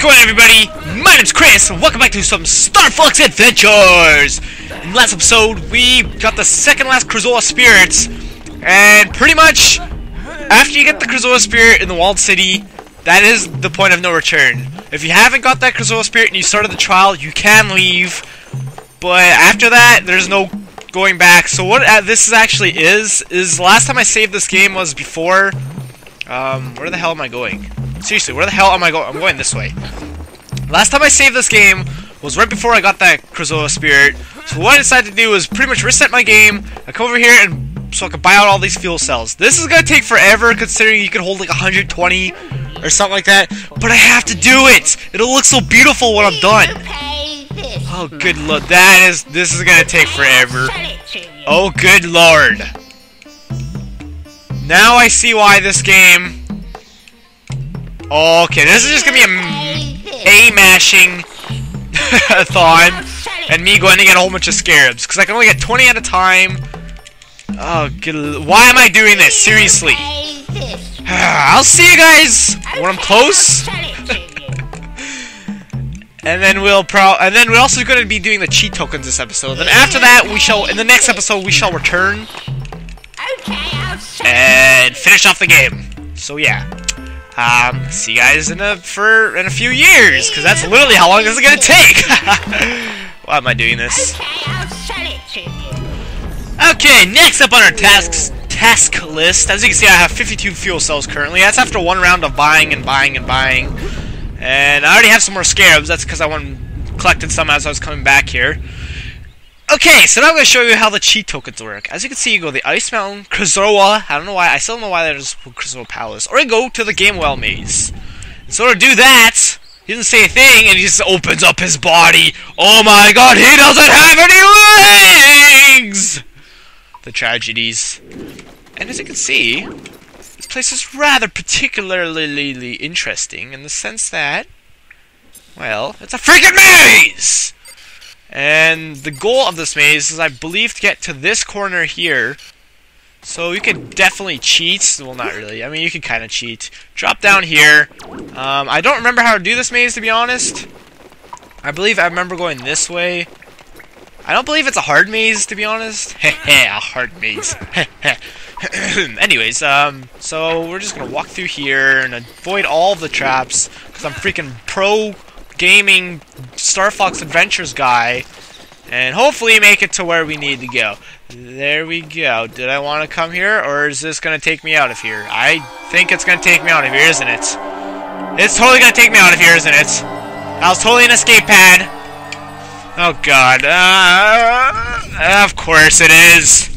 going on everybody? My name's Chris, and welcome back to some Star Fox Adventures! In the last episode, we got the second last Krazoa Spirits, and pretty much, after you get the Krazoa Spirit in the Walled City, that is the point of no return. If you haven't got that Krazoa Spirit and you started the trial, you can leave, but after that, there's no going back. So what uh, this is actually is, is last time I saved this game was before, um, where the hell am I going? Seriously, where the hell am I going? I'm going this way. Last time I saved this game was right before I got that Krazoa Spirit. So what I decided to do was pretty much reset my game. I come over here and so I can buy out all these fuel cells. This is gonna take forever considering you can hold like 120 or something like that. But I have to do it. It'll look so beautiful when I'm done. Oh good lord, that is this is gonna take forever. Oh good lord. Now I see why this game Okay, this is just gonna be a, a mashing thon, and me going to get a whole bunch of scarabs, because I can only get 20 at a time. Oh, good. Why am I doing this? Seriously. I'll see you guys when I'm close. and then we'll pro. And then we're also going to be doing the cheat tokens this episode. Then after that, we shall. In the next episode, we shall return and finish off the game. So yeah. Um, see you guys in a for in a few years, because that's literally how long this is gonna take. Why am I doing this? Okay, next up on our tasks task list, as you can see, I have 52 fuel cells currently. That's after one round of buying and buying and buying, and I already have some more scarabs. That's because I went collected some as I was coming back here. Okay, so now I'm going to show you how the cheat tokens work. As you can see, you go to the Ice Mountain, Krazoa, I don't know why, I still don't know why there's Krazoa Palace, or you go to the Game Well Maze. In order to do that, he doesn't say a thing, and he just opens up his body. Oh my god, he doesn't have any legs! The tragedies. And as you can see, this place is rather particularly interesting in the sense that, well, it's a freaking maze! And the goal of this maze is, I believe, to get to this corner here. So you can definitely cheat. Well, not really. I mean, you can kind of cheat. Drop down here. Um, I don't remember how to do this maze, to be honest. I believe I remember going this way. I don't believe it's a hard maze, to be honest. Heh a hard maze. Anyways, um, so we're just gonna walk through here and avoid all the traps, because I'm freaking pro gaming Star Fox Adventures guy, and hopefully make it to where we need to go. There we go. Did I want to come here, or is this going to take me out of here? I think it's going to take me out of here, isn't it? It's totally going to take me out of here, isn't it? That was totally an escape pad. Oh, God. Uh, of course it is.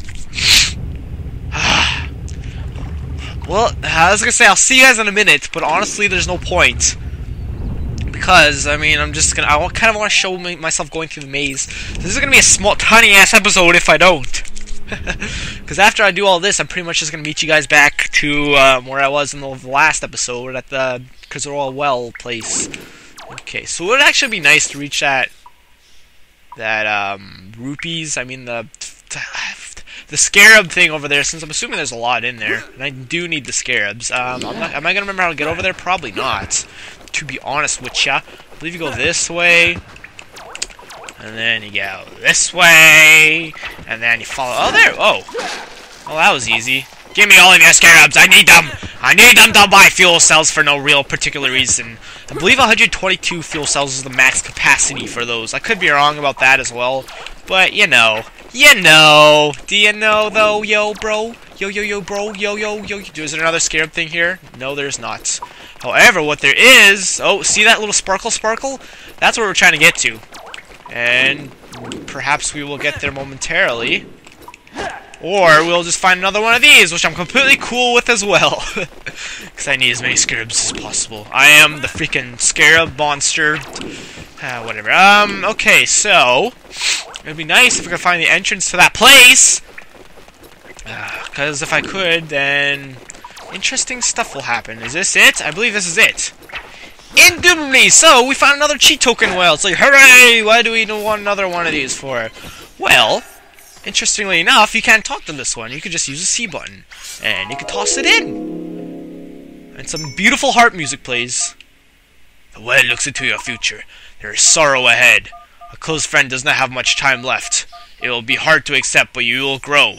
well, I was going to say, I'll see you guys in a minute, but honestly, there's no point because I mean I'm just gonna I kind of want to show me, myself going through the maze. This is gonna be a small, tiny ass episode if I don't. Because after I do all this, I'm pretty much just gonna meet you guys back to um, where I was in the last episode at the Krazoa Well place. Okay, so it would actually be nice to reach that that um, rupees. I mean the the scarab thing over there. Since I'm assuming there's a lot in there, and I do need the scarabs. Um, not, am I gonna remember how to get over there? Probably not to be honest with ya. I believe you go this way. And then you go this way. And then you follow. Oh, there. Oh. Oh, that was easy. Give me all of your scarabs. I need them. I need them to buy fuel cells for no real particular reason. I believe 122 fuel cells is the max capacity for those. I could be wrong about that as well. But, you know. You know. Do you know, though, yo, bro? Yo, yo, yo, bro. Yo, yo, yo. Is there another scarab thing here? No, there's not. However, what there is... Oh, see that little sparkle sparkle? That's what we're trying to get to. And perhaps we will get there momentarily. Or we'll just find another one of these, which I'm completely cool with as well. Because I need as many scarabs as possible. I am the freaking scarab monster. Uh, whatever. Um, okay, so... It'd be nice if we could find the entrance to that place! Because uh, if I could, then interesting stuff will happen. Is this it? I believe this is it. Indubitably! So, we found another cheat token well. It's like, hooray! Why do we want another one of these for? Well, interestingly enough, you can't talk to this one. You could just use a C button. And you can toss it in. And some beautiful harp music plays. The well looks into your future. There is sorrow ahead. A close friend does not have much time left. It will be hard to accept, but you will grow.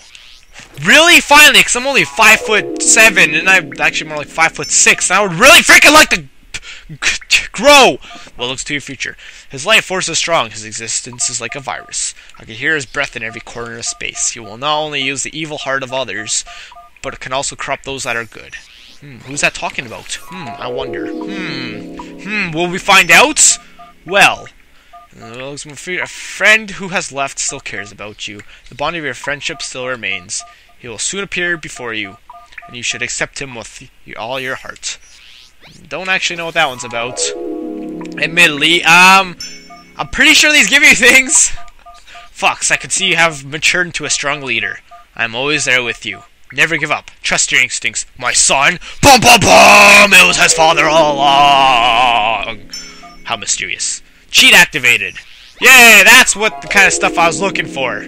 Really? Finally, because I'm only five foot seven, and I'm actually more like five foot six. And I would really freaking like to grow. Well, looks to your future? His life force is strong. His existence is like a virus. I can hear his breath in every corner of space. He will not only use the evil heart of others, but can also corrupt those that are good. Hmm, who's that talking about? Hmm, I wonder. Hmm, hmm, will we find out? Well, uh, a friend who has left still cares about you. The bond of your friendship still remains. He will soon appear before you, and you should accept him with all your heart. Don't actually know what that one's about. Admittedly, um, I'm pretty sure these give you things. Fox, I can see you have matured into a strong leader. I'm always there with you. Never give up. Trust your instincts. My son, bum bum bum, it was his father all along. How mysterious. Cheat activated. Yay, that's what the kind of stuff I was looking for.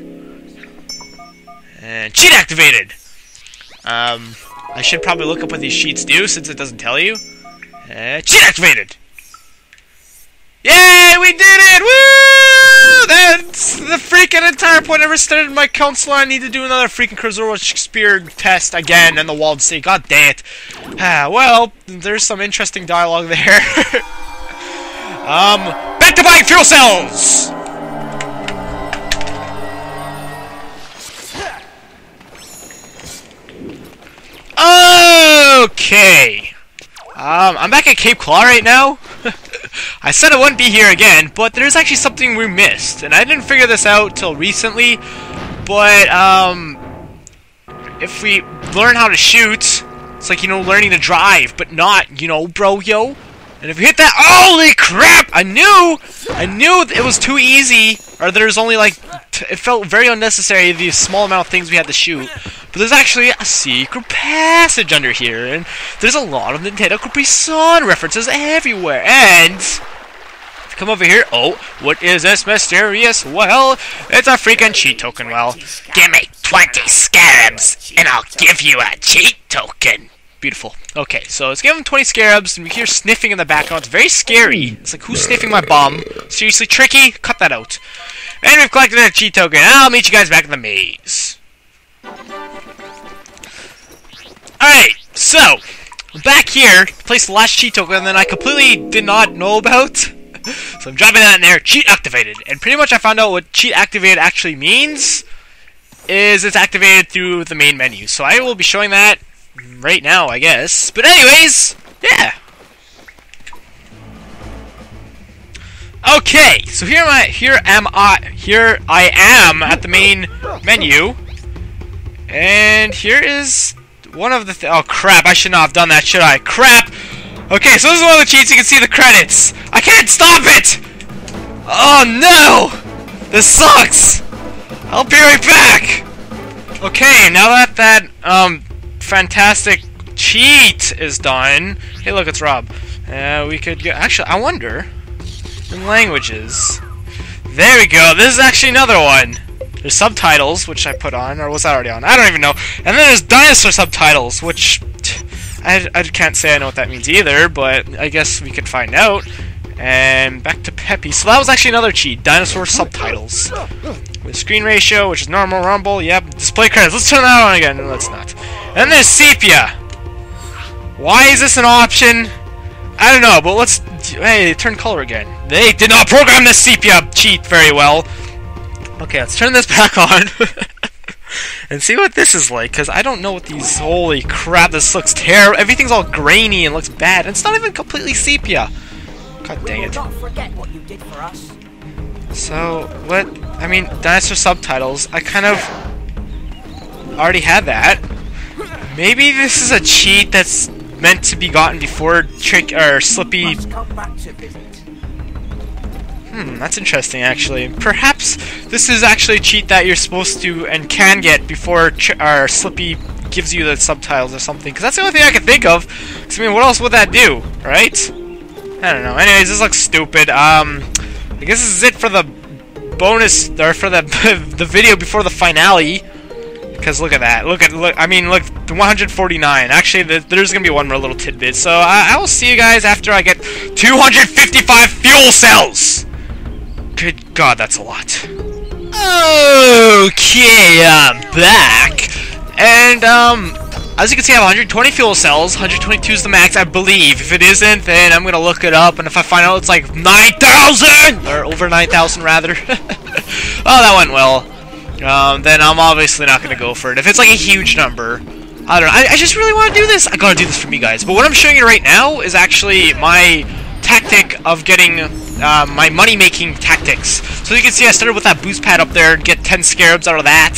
And cheat activated. Um, I should probably look up what these sheets do since it doesn't tell you. Uh, cheat activated! Yay, we did it! Woo! That's the freaking entire point. I ever started my council. I need to do another freaking Krazoa Shakespeare test again and the walled city. God damn it. Ah, well, there's some interesting dialogue there. um, back to buying fuel cells! Okay. Um, I'm back at Cape Claw right now. I said I wouldn't be here again, but there's actually something we missed, and I didn't figure this out till recently, but, um, if we learn how to shoot, it's like, you know, learning to drive, but not, you know, bro, yo. And if we hit that, holy crap! I knew, I knew it was too easy, or there's only like, it felt very unnecessary, the small amount of things we had to shoot. But there's actually a secret passage under here, and there's a lot of Nintendo Capri Sun references everywhere, and... Come over here. Oh, what is this mysterious well? It's a freaking cheat token well. Give me 20 scarabs, and I'll give you a cheat token. Beautiful. Okay, so let's give him 20 scarabs, and we hear sniffing in the background. It's very scary. It's like, who's sniffing my bum? Seriously, Tricky? Cut that out. And we've collected a cheat token. I'll meet you guys back in the maze. Alright, so, back here, place the last cheat token that I completely did not know about. so I'm dropping that in there, cheat activated. And pretty much I found out what cheat activated actually means is it's activated through the main menu. So I will be showing that right now, I guess. But anyways, yeah. Okay, so here am I. Here am I. Here I am at the main menu, and here is one of the. Th oh crap! I should not have done that, should I? Crap. Okay, so this is one of the cheats. You can see the credits. I can't stop it. Oh no! This sucks. I'll be right back. Okay, now that that um fantastic cheat is done. Hey, look, it's Rob. Uh, we could. Actually, I wonder. In languages. There we go. This is actually another one. There's subtitles, which I put on, or was that already on? I don't even know. And then there's dinosaur subtitles, which I, I can't say I know what that means either, but I guess we could find out. And back to Peppy. So that was actually another cheat. Dinosaur subtitles. With screen ratio, which is normal, rumble, yep. Display credits. Let's turn that on again. No, let's not. And there's sepia. Why is this an option? I don't know, but let's... Hey, turn color again. They did not program this sepia cheat very well. Okay, let's turn this back on. and see what this is like, because I don't know what these... Holy crap, this looks terrible. Everything's all grainy and looks bad. And it's not even completely sepia. God dang it. So, what... I mean, dinosaur subtitles, I kind of already had that. Maybe this is a cheat that's meant to be gotten before Trick or Slippy. Hmm, that's interesting actually. Perhaps this is actually a cheat that you're supposed to and can get before or Slippy gives you the subtitles or something. Because that's the only thing I can think of. Because I mean, what else would that do, right? I don't know. Anyways, this looks stupid. Um, I guess this is it for the bonus or for the the video before the finale. Because look at that. Look at look. I mean, look. 149. Actually, th there's gonna be one more little tidbit. So I, I will see you guys after I get 255 fuel cells. Good God, that's a lot. Okay, I'm back, and um, as you can see, I have 120 fuel cells. 122 is the max, I believe. If it isn't, then I'm gonna look it up, and if I find out it's like 9,000 or over 9,000 rather, oh, that went well. Um, then I'm obviously not gonna go for it. If it's like a huge number, I don't know. I, I just really want to do this. I gotta do this for me, guys. But what I'm showing you right now is actually my tactic of getting uh, my money-making tactics. So you can see I started with that boost pad up there and get 10 scarabs out of that.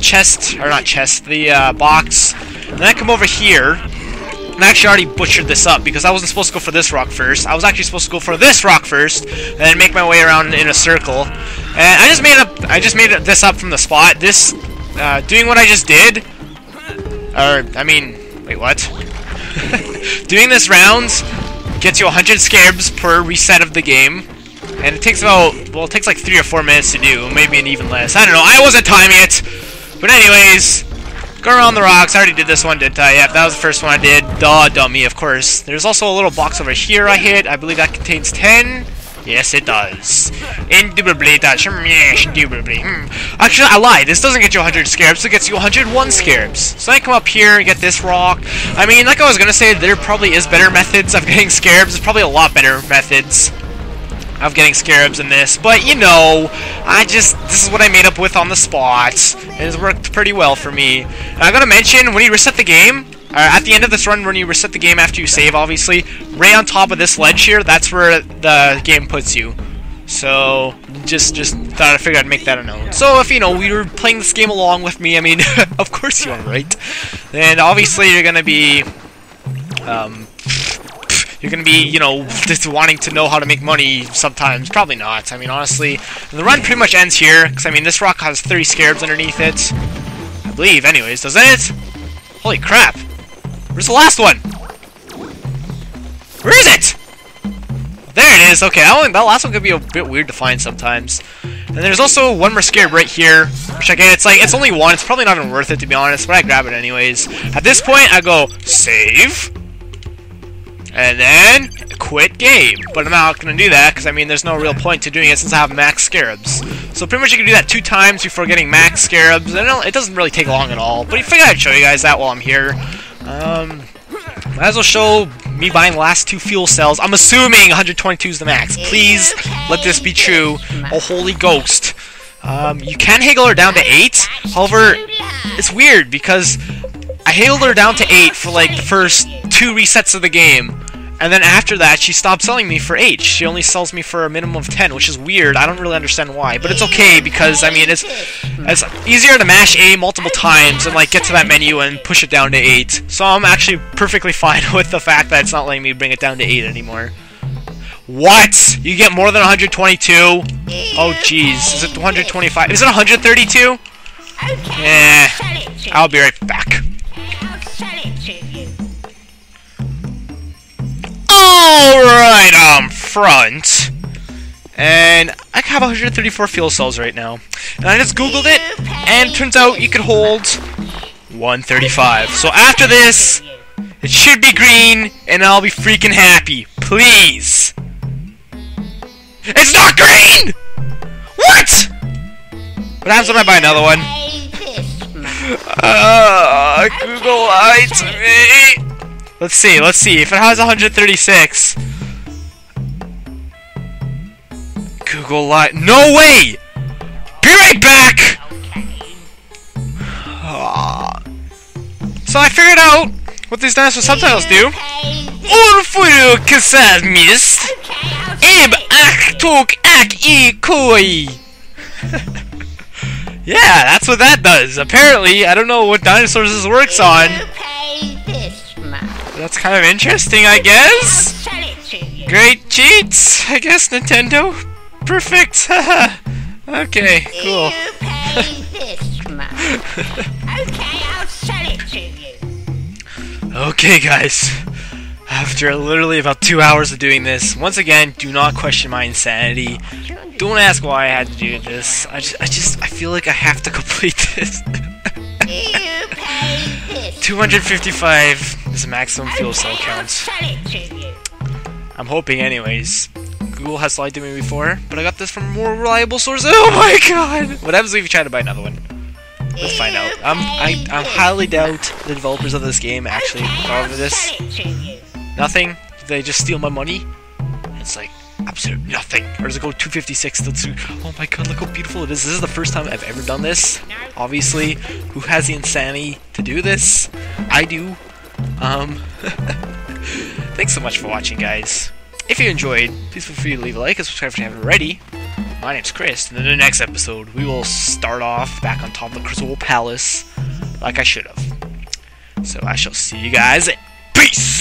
Chest, or not chest, the uh, box. And then I come over here, and I actually already butchered this up because I wasn't supposed to go for this rock first. I was actually supposed to go for this rock first, and make my way around in a circle. And I just made up, I just made this up from the spot. This, uh, doing what I just did, or, I mean, wait, what? Doing this round gets you 100 scarabs per reset of the game. And it takes about, well, it takes like 3 or 4 minutes to do. Maybe an even less. I don't know. I wasn't timing it. But anyways, go around the rocks. I already did this one, didn't I? Yep, that was the first one I did. Duh, dummy, of course. There's also a little box over here I hit. I believe that contains 10. Yes, it does. Indubitably it does. Indubitably. Hmm. Actually, I lied. This doesn't get you 100 scarabs. It gets you 101 scarabs. So I come up here and get this rock. I mean, like I was going to say, there probably is better methods of getting scarabs. There's probably a lot better methods of getting scarabs in this. But, you know, I just, this is what I made up with on the spot. And it's worked pretty well for me. And I got to mention, when you reset the game, uh, at the end of this run, when you reset the game after you save, obviously, right on top of this ledge here, that's where the game puts you. So, just just thought I figured I'd make that a note. So, if, you know, we were playing this game along with me, I mean, of course you are, right? And obviously you're to be, um, you're to be, you know, just wanting to know how to make money sometimes. Probably not. I mean, honestly, the run pretty much ends here, because, I mean, this rock has 30 scarabs underneath it. I believe, anyways, doesn't it? Holy crap. Where's the last one? Where is it? There it is. Okay, that, one, that last one could be a bit weird to find sometimes. And there's also one more scarab right here. Which again, it's like it's only one. It's probably not even worth it to be honest, but I grab it anyways. At this point, I go save, and then quit game. But I'm not gonna do that because I mean, there's no real point to doing it since I have max scarabs. So pretty much you can do that two times before getting max scarabs. And it doesn't really take long at all. But I figured I'd show you guys that while I'm here. Um, might as well show me buying the last two fuel cells. I'm assuming 122 is the max. Please let this be true. Oh, holy ghost. Um, you can haggle her down to 8. However, it's weird because I haggled her down to 8 for like the first two resets of the game. And then after that, she stopped selling me for 8. She only sells me for a minimum of 10, which is weird. I don't really understand why. But it's okay, because, I mean, it's, it's easier to mash A multiple times and, like, get to that menu and push it down to 8. So I'm actually perfectly fine with the fact that it's not letting me bring it down to 8 anymore. What? You get more than 122? Oh, jeez. Is it 125? Is it 132? Eh. I'll be right back. Alright, um, front. And I have 134 fuel cells right now. And I just googled it, and it turns out you could hold 135. So after this, it should be green, and I'll be freaking happy. Please! It's not green! What? What happens when I buy another one? Uh, Google lied to me. Let's see, let's see. If it has 136... Google lied. No way! Be right back! So I figured out what these dinosaur subtitles do. E koi. Yeah, that's what that does. Apparently, I don't know what dinosaurs this works on. That's kind of interesting, I guess. Great cheats, I guess, Nintendo. Perfect. okay, cool. okay, guys. After literally about two hours of doing this, once again, do not question my insanity. Don't ask why I had to do this. I just, I just, I feel like I have to complete this. 255 is the maximum fuel cell count. sell it to you. I'm hoping, anyways. Google has lied to me before, but I got this from a more reliable source. Oh my god! What happens if you try to buy another one? Let's find out. I'm, I, I highly doubt the developers of this game actually thought of this. sell it to you. Nothing. They just steal my money. It's like absolute nothing. Or does it go 256? That's oh my god! Look how beautiful it is. This is the first time I've ever done this. Obviously, who has the insanity to do this? I do. Um. thanks so much for watching, guys. If you enjoyed, please feel free to leave a like and subscribe if you haven't already. My name's Chris, and in the next episode, we will start off back on top of the Crystal Palace, like I should have. So I shall see you guys. Peace!